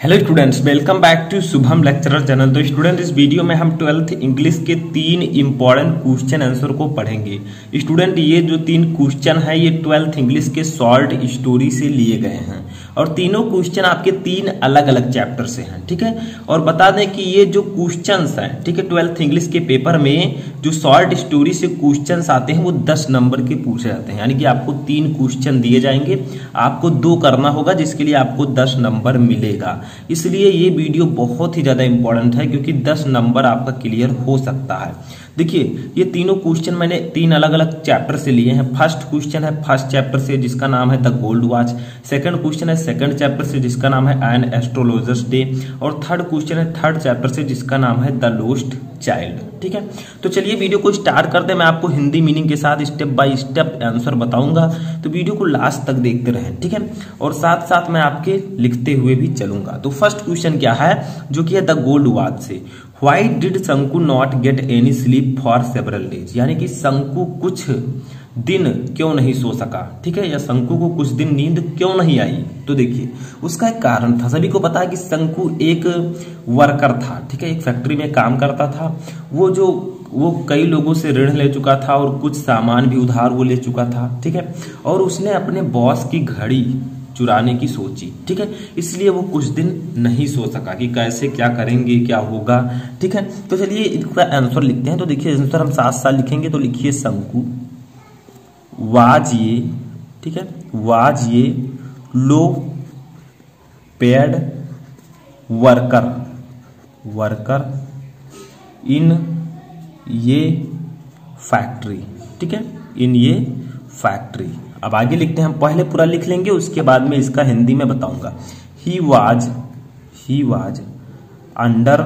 Hello students welcome back to Shubham lecturer channel तो student इस video में हम ट्वेल्थ इंग्लिश के तीन इंपॉर्टेंट क्वेश्चन आंसर को पढ़ेंगे। स्टूडेंट ये जो तीन क्वेश्चन है, ये ट्वेल्थ इंग्लिश के शॉर्ट स्टोरी से लिए गए हैं। और तीनों क्वेश्चन आपके तीन अलग अलग चैप्टर से हैं, ठीक है? और बता दें कि ये जो क्वेश्चन हैं, ठीक है ट्वेल्थ इंग्लिश के पेपर में जो शॉर्ट स्टोरी से क्वेश्चन आते हैं, वो दस नंबर के पूछे जाते हैं। यानी कि आपको तीन क्वेश्चन दिए जाएँगे। आपको दो करना होगा, जिसके लिए आपको दस नंबर मिलेगा। इसलिए ये वीडियो बहुत ही ज़्यादा इंपॉर्टेंट है, क्योंकि 10 नंबर आपका क्लियर हो सकता है। देखिए, ये तीनों क्वेश्चन मैंने तीन अलग अलग चैप्टर से लिए हैं। फ़र्स्ट क्वेश्चन है फ़र्स्ट चैप्टर से, जिसका नाम है the gold watch second question है सेकंड चैप्टर से, जिसका नाम है एन एस्ट्रोलॉजर्स डे और थर्ड क्वेश्चन है थर्ड चैप्टर से, जिसका नाम है द लोस्ट चाइल्ड ठीक है? तो चलिए वीडियो को स्टार्ट करते हैं। मैं आपको हिंदी मीनिंग के साथ स्टेप बाय स्टेप आंसर बताऊँगा। तो वीडियो को लास्ट तक देखते रहें, ठीक है? और साथ साथ मैं आपके लिखते हुए भी चलूँगा। तो फ़र्स्ट क्वेश्चन क्या है? जो कि है द गोल्ड वाच से। Why did Shanku not get any sleep for several days यानी कि शंकु कुछ दिन क्यों नहीं सो सका? ठीक है, या शंकु को कुछ दिन नींद क्यों नहीं आई? तो देखिए, उसका एक कारण था। सभी को पता है कि शंकु एक वर्कर था, ठीक है, एक फैक्ट्री में काम करता था। वो जो, वो कई लोगों से ऋण ले चुका था और कुछ सामान भी उधार वो ले चुका था, ठीक है, और उसने अपने बॉस की घड़ी चुराने की सोची, ठीक है, इसलिए वो कुछ दिन नहीं सो सका कि कैसे, क्या करेंगे, क्या होगा, ठीक है। तो चलिए, इसका आंसर लिखते हैं। तो देखिए आंसर हम सात साल लिखेंगे तो लिखिए शंकु। वाज ये ठीक है? वाज ये low paid worker worker in ये फैक्ट्री ठीक है? इन ये फैक्ट्री अब आगे लिखते हैं हम, पहले पूरा लिख लेंगे, उसके बाद में इसका हिंदी में बताऊँगा। He was he was under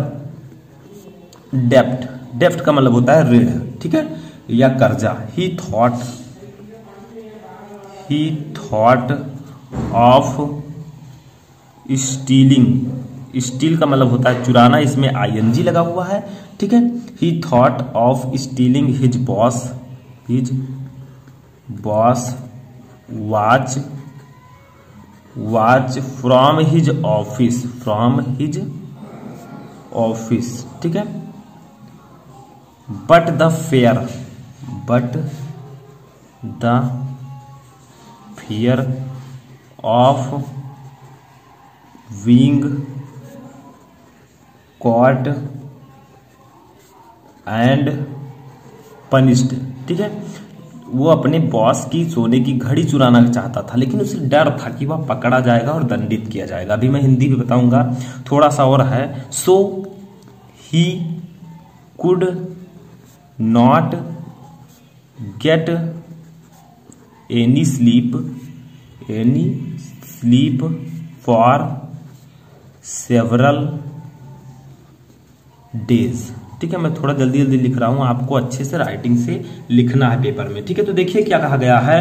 डेप्ट डेप्ट का मतलब होता है ऋण, ठीक है? या कर्जा. ही thought he thought of stealing steel का मतलब होता है चुराना, इसमें आईएनजी लगा हुआ है, ठीक है? He thought of stealing his boss his boss watch watch from his office from his office ठीक है? But the fear but the fear of being caught and punished, ठीक है? वो अपने बॉस की सोने की घड़ी चुराना चाहता था, लेकिन उसे डर था कि वह पकड़ा जाएगा और दंडित किया जाएगा। अभी मैं हिंदी में बताऊँगा थोड़ा सा और है। So he could not get any sleep any sleep for several days ठीक है, मैं थोड़ा जल्दी जल्दी लिख रहा हूँ, आपको अच्छे से राइटिंग से लिखना है पेपर में। ठीक है तो देखिए क्या कहा गया है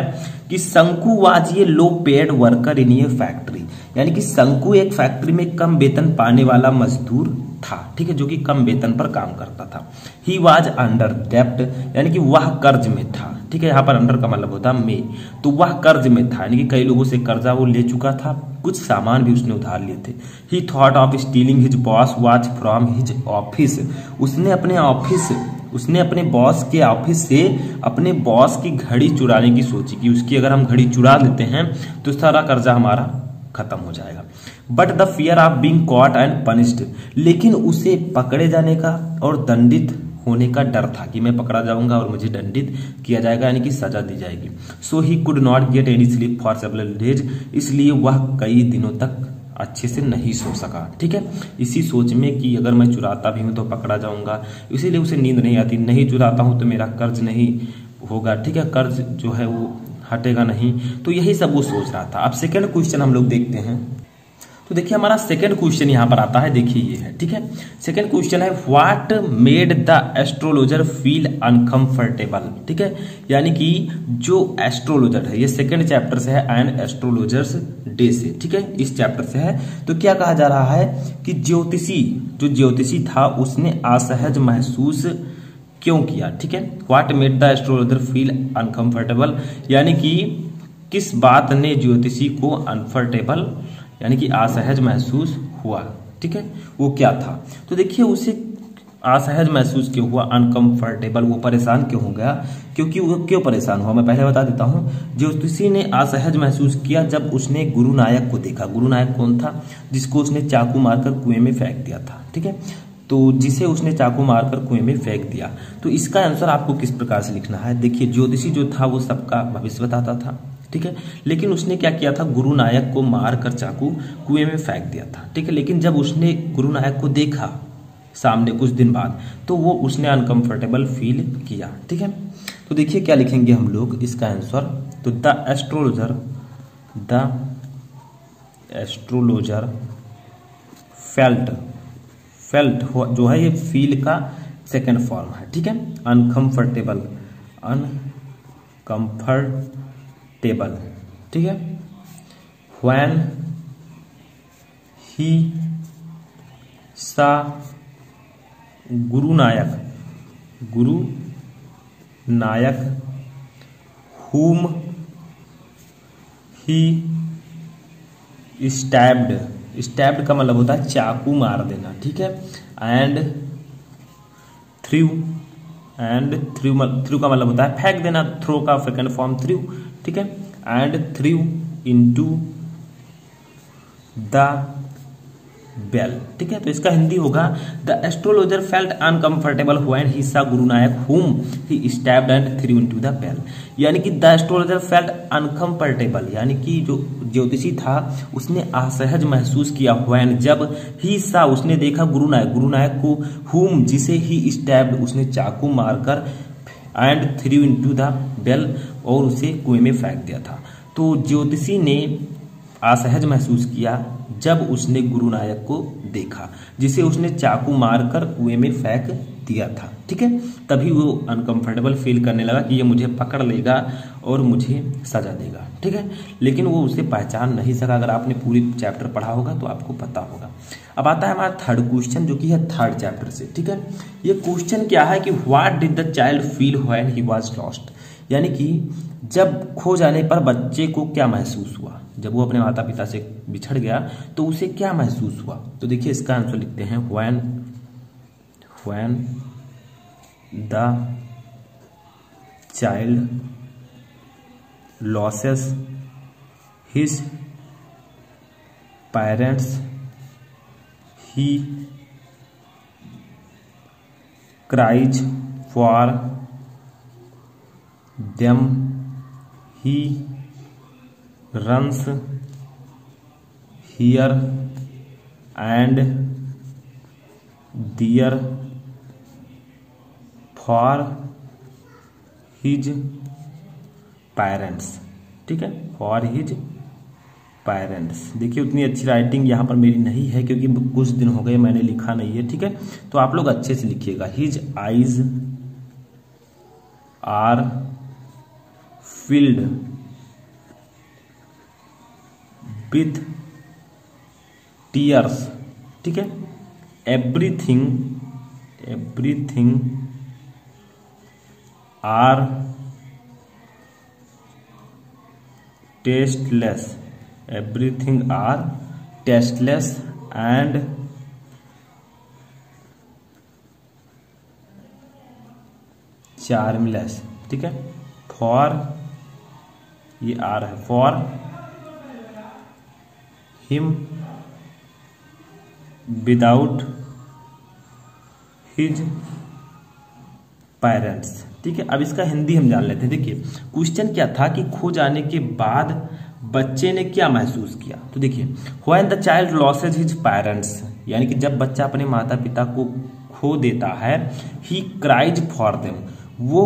कि शंकु वाज ये लो पेड वर्कर इन ये फैक्ट्री यानी कि शंकु एक फैक्ट्री में कम वेतन पाने वाला मजदूर था, ठीक है, जो कि कम वेतन पर काम करता था। ही वाज अंडर डेप्ट यानी कि वह कर्ज में था, ठीक है, यहाँ पर अंडर का मतलब होता मे तो वह कर्ज में था, यानी कि कई लोगों से कर्जा वो ले चुका था, कुछ सामान भी उसने उधार लिए थे। He thought of stealing his boss watch from his office उसने अपने ऑफ़िस उसने अपने बॉस के ऑफ़िस से अपने बॉस की घड़ी चुराने की सोची कि उसकी अगर हम घड़ी चुरा लेते हैं तो सारा कर्जा हमारा खत्म हो जाएगा। But the fear of being caught and punished लेकिन उसे पकड़े जाने का और दंडित होने का डर था कि मैं पकड़ा जाऊँगा और मुझे दंडित किया जाएगा, यानी कि सजा दी जाएगी। So he could not get any sleep for several days इसलिए वह कई दिनों तक अच्छे से नहीं सो सका। ठीक है? इसी सोच में कि अगर मैं चुराता भी हूँ तो पकड़ा जाऊँगा। इसीलिए उसे नींद नहीं आती। नहीं चुराता हूँ तो मेरा कर्ज नहीं होगा। ठीक है? कर्ज जो है वो हटेगा नहीं। तो यही सब वो सोच रहा था। अब सेकेंड क्वेश्चन हम लोग देखते हैं। तो देखिए हमारा सेकंड क्वेश्चन यहाँ पर आता है, देखिए ये है, ठीक है? सेकंड क्वेश्चन है what made the astrologer feel uncomfortable ठीक है? यानी कि जो एस्ट्रोलॉजर है, ये सेकंड चैप्टर से है एंड एस्ट्रोलॉजर्स डे से, ठीक है? इस चैप्टर से है। तो क्या कहा जा रहा है कि ज्योतिषी, जो ज्योतिषी था, उसने असहज महसूस क्यों किया, ठीक है? What made the astrologer feel uncomfortable यानी कि किस बात ने ज्योतिषी को अनफर्टेबल यानी कि असहज महसूस हुआ, ठीक है? वो क्या था? तो देखिए, उसे असहज महसूस क्यों हुआ? अनकंफर्टेबल वो परेशान क्यों हो गया? क्योंकि वो क्यों परेशान हुआ? मैं पहले बता देता हूँ ज्योतिषी ने असहज महसूस किया जब उसने गुरु नायक को देखा। गुरु नायक कौन था? जिसको उसने चाकू मारकर कुएँ में फेंक दिया था, ठीक है? तो जिसे उसने चाकू मारकर कुएँ में फेंक दिया। तो इसका आंसर आपको किस प्रकार से लिखना है? देखिए, ज्योतिषी जो था, वो सबका भविष्य बताता था। ठीक है? लेकिन उसने क्या किया था? गुरु नायक को मार कर चाकू कुएँ में फेंक दिया था, ठीक है? लेकिन जब उसने गुरु नायक को देखा सामने कुछ दिन बाद तो वो उसने अनकंफर्टेबल फील किया, ठीक है? तो देखिए क्या लिखेंगे हम लोग इसका आंसर तो the astrologer the astrologer felt felt जो है ये फील का सेकेंड फॉर्म है, ठीक है? अनकंफर्टेबल अनकंफर्टेबल ठीक है? When he saw Guru Nayak Guru Nayak whom he stabbed stabbed का मतलब होता है चाकू मार देना, ठीक है? And through and through through का मतलब होता है फेंक देना थ्रो का सेकेंड फॉर्म थ्रू ठीक है? And through into the bell ठीक है तो इसका हिंदी होगा the astrologer felt uncomfortable when he saw Guru Nayak whom he stabbed and through into the bell यानी कि द एस्ट्रोलॉजर फेल्ट अनकंफर्टेबल यानी कि जो ज्योतिषी था, उसने असहज महसूस किया व्हेन जब ही सा उसने देखा गुरु नायक गुरु नायक को हुम जिसे ही स्टैब्ड उसने चाकू मारकर and through into the bell और उसे कुएँ में फेंक दिया था। तो ज्योतिषी ने असहज महसूस किया जब उसने गुरु नायक को देखा, जिसे उसने चाकू मारकर कुएँ में फेंक दिया था, ठीक है? तभी वो अनकंफर्टेबल फील करने लगा कि ये मुझे पकड़ लेगा और मुझे सजा देगा, ठीक है? लेकिन वो उसे पहचान नहीं सका। अगर आपने पूरी चैप्टर पढ़ा होगा तो आपको पता होगा। अब आता है हमारा थर्ड क्वेश्चन जो कि है थर्ड चैप्टर से, ठीक है? ये क्वेश्चन क्या है कि what did the child feel when he was lost यानी कि जब खो जाने पर बच्चे को क्या महसूस हुआ? जब वो अपने माता पिता से बिछड़ गया तो उसे क्या महसूस हुआ? तो देखिए, इसका आंसर लिखते हैं when when the child loses his parents he cries for them he runs here and there for his parents ठीक है? फॉर हिज पेरेंट्स देखिए, उतनी अच्छी राइटिंग यहाँ पर मेरी नहीं है क्योंकि कुछ दिन हो गए, मैंने लिखा नहीं है, ठीक है? तो आप लोग अच्छे से लिखिएगा। His eyes are filled with tears ठीक है? Everything everything are tasteless everything are tasteless and charmless ठीक है? फॉर ये आर है. For him without his parents ठीक है, अब इसका हिंदी हम जान लेते हैं। देखिए क्वेश्चन क्या था कि खो जाने के बाद बच्चे ने क्या महसूस किया? तो देखिए when the child loses his parents यानी कि जब बच्चा अपने माता पिता को खो देता है ही क्राइज फॉर देम वो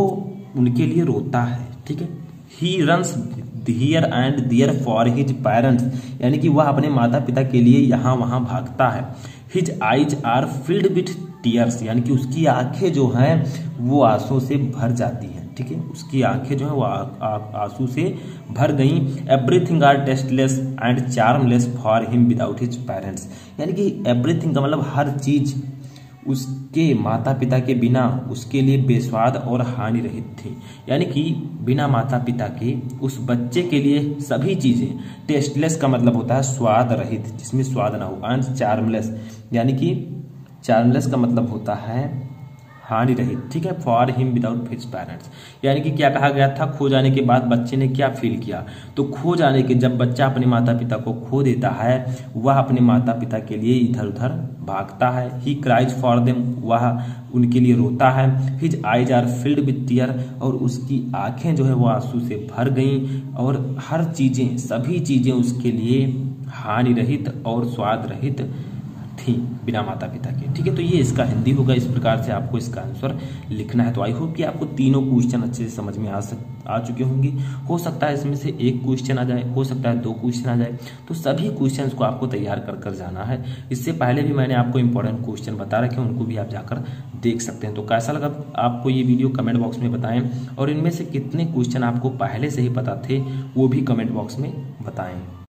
उनके लिए रोता है, ठीक है? He runs here and there for his parents यानी कि वह अपने माता पिता के लिए यहाँ वहाँ भागता है। His eyes are filled with tears यानी कि उसकी आँखें जो हैं, वो आँसू से भर जाती हैं। ठीक है? उसकी आँखें जो है, वो आँसू से भर गई। Everything are tasteless and charmless for him without his parents यानी कि एवरीथिंग का मतलब हर चीज़ उसके माता पिता के बिना उसके लिए बेस्वाद और हानि रहित थे। यानी कि बिना माता पिता के उस बच्चे के लिए सभी चीज़ें टेस्टलेस का मतलब होता है स्वाद रहित, जिसमें स्वाद ना हो। एंड चार्मलेस यानी कि चार्मलेस का मतलब होता है हानि रहित ठीक है? For him without his parents. यानी कि क्या कहा गया था? खो जाने के बाद बच्चे ने क्या फील किया? तो खो जाने के जब बच्चा अपने माता पिता को खो देता है, वह अपने माता पिता के लिए इधर उधर भागता है। ही क्राइज फॉर देम वह उनके लिए रोता है। His eyes are filled with tear और उसकी आँखें जो है वह आँसू से भर गई और हर चीज़ें, सभी चीज़ें उसके लिए हानि रहित और स्वाद रहित थी बिना माता पिता के। ठीक है तो ये इसका हिंदी होगा, इस प्रकार से आपको इसका आंसर लिखना है। तो आई होप कि आपको तीनों क्वेश्चन अच्छे से समझ में आ सक, आ चुके होंगे। हो सकता है इसमें से एक क्वेश्चन आ जाए, हो सकता है दो क्वेश्चन आ जाए। तो सभी क्वेश्चंस को आपको तैयार कर कर जाना है। इससे पहले भी मैंने आपको इंपॉर्टेंट क्वेश्चन बता रखे उनको भी आप जाकर देख सकते हैं। तो कैसा लगा आपको ये वीडियो कमेंट बॉक्स में बताएँ? और इनमें से कितने क्वेश्चन आपको पहले से ही पता थे, वो भी कमेंट बॉक्स में बताएँ।